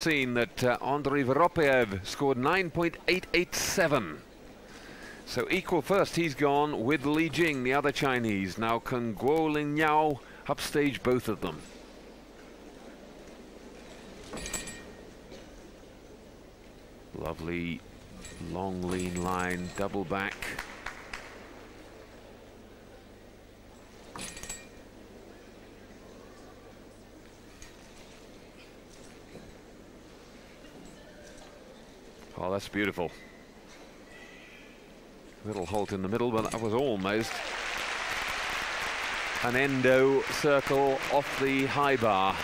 seen that uh, Andrei Voropaev scored 9.887. So equal first, he's gone with Li Jing, the other Chinese. Now can Guo Linsheng upstage both of them. Lovely long lean line, double back. Oh, that's beautiful. Little halt in the middle, but that was almost an endo circle off the high bar.